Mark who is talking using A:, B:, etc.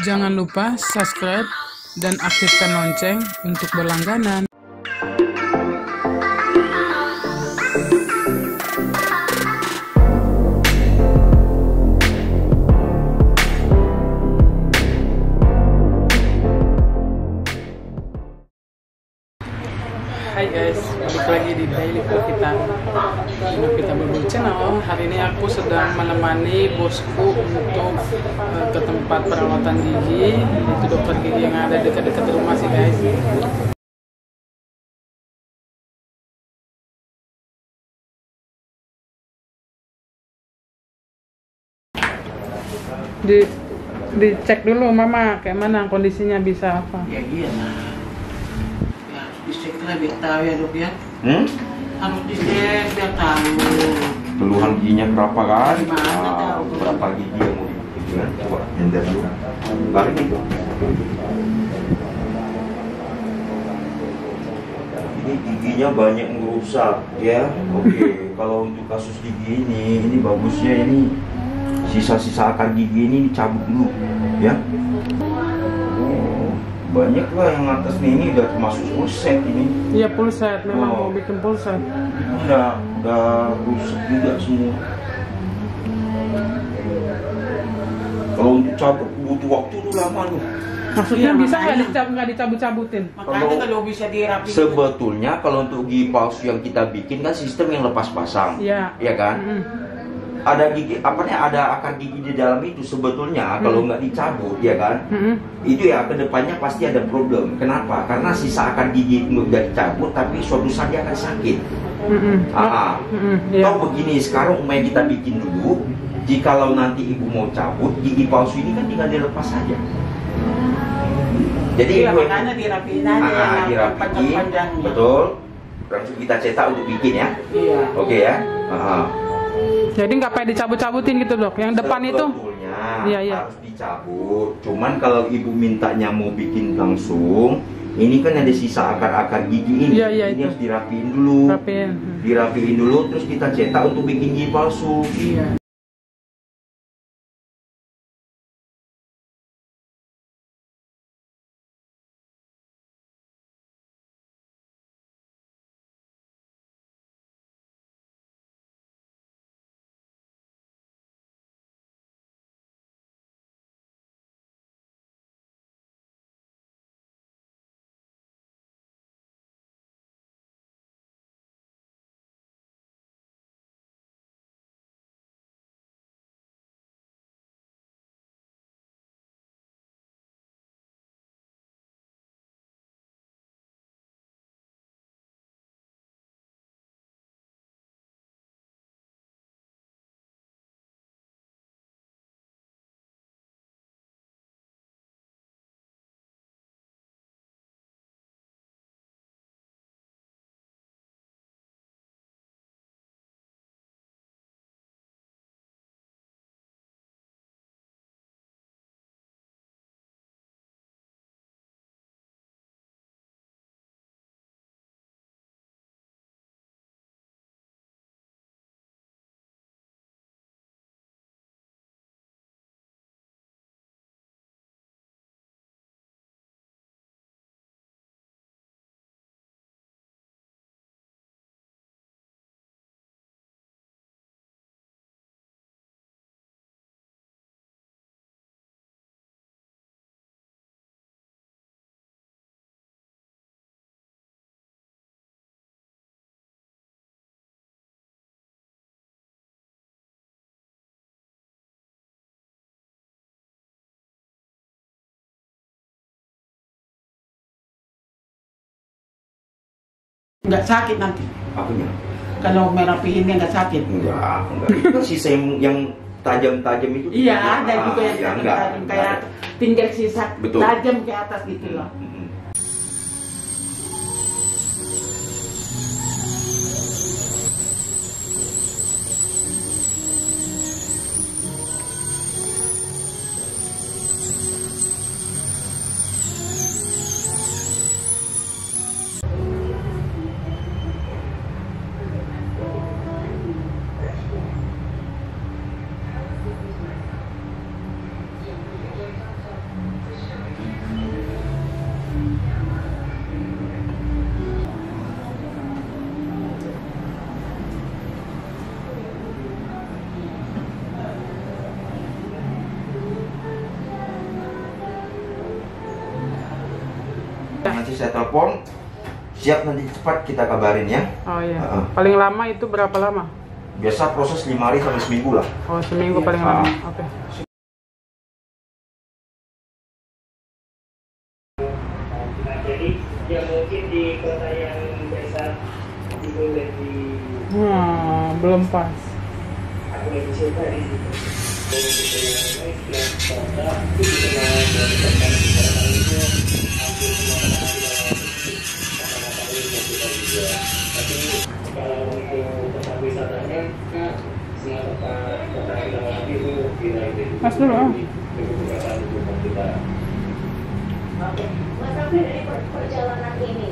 A: Jangan lupa subscribe dan aktifkan lonceng untuk berlangganan. Hai guys, lagi di Daily kita. Kita Berbul Channel. Hari ini aku sedang menemani bosku untuk eh, ke tempat perawatan gigi. Itu dokter gigi yang ada dekat-dekat rumah sih guys. Di dicek dulu mama kayak mana kondisinya bisa apa
B: Ya iya nah. Ya dicek lah biar tahu ya dok ya.
C: Hmm?
B: Harus dicek biar tahu.
C: Keluhan giginya berapa kan?
B: Gimana
C: Ah, berapa gigi yang mau dibikin? Coba ender dulu. Balik itu. Ini giginya banyak yang rusak ya. Oke, kalau untuk kasus gigi ini, ini bagusnya ini sisa-sisa akar gigi ini dicabut dulu ya. Banyak lah yang atas nih ini udah termasuk full set ini.
A: Iya full set, memang
C: Oh.
A: mau bikin full set.
C: udah udah rusak juga semua kalau untuk cabut butuh waktu tuh lama nih
A: Maksudnya
B: Iya,
A: bisa nggak dicabut nggak dicabut-cabutin?
B: Makanya
C: Kalau-
B: kalau bisa dirapiin.
C: sebetulnya kalau untuk gigi palsu yang kita bikin kan sistem yang lepas pasang
A: Iya.
C: ya kan
A: Mm.
C: Ada gigi apa nih ada akar gigi di dalam itu sebetulnya kalau nggak dicabut ya kan
A: Mm-mm.
C: itu ya ke depannya pasti ada problem kenapa karena sisa akar gigi itu udah dicabut tapi suatu saat dia akan sakit
A: Mm-mm.
C: Ah,
A: Mm-mm. Iya.
C: Toh begini, sekarang umumnya kita bikin dulu. Jikalau nanti ibu mau cabut, gigi palsu ini kan tinggal dilepas saja. Jadi
B: Iya makanya dirapiin aja
C: ah,
B: yang
C: dirapiin,
B: panjang-panjangnya.
C: betul. Langsung kita cetak untuk bikin ya.
B: Iya.
C: Oke ya. Ah,
A: Jadi nggak payah dicabut-cabutin gitu dok. Yang depan itu. Iya, iya.
C: harus dicabut. Cuman kalau ibu mintanya mau bikin langsung, ini kan ada sisa akar-akar gigi ini.
A: Iya, iya,
C: ini
A: itu.
C: harus dirapiin dulu.
A: Rapiin.
C: Dirapiin dulu, terus kita cetak untuk bikin gigi palsu.
A: Iya.
B: Nggak sakit nanti.
C: Apanya?
B: Kalau merapiinnya nggak sakit.
C: Enggak, enggak. Itu sisa yang, yang tajam-tajam itu.
B: Iya
C: Ah,
B: ada juga yang
C: ya,
B: tajam kayak tinggal sisa
C: Betul.
B: tajam ke atas gitu loh.
C: Mm-mm. Saya telepon. Siap nanti cepat kita kabarin ya.
A: Oh iya.
C: Heeh.
A: Paling lama itu berapa lama?
C: Biasa proses 5 hari sampai seminggu lah.
A: Oh seminggu
B: Iya.
A: paling lama. Oke.
D: Jadi mungkin di kota yang besar itu lebih
A: Hmm, belum pas.
D: aku
A: Mas dulu, ah.
E: perjalanan ini,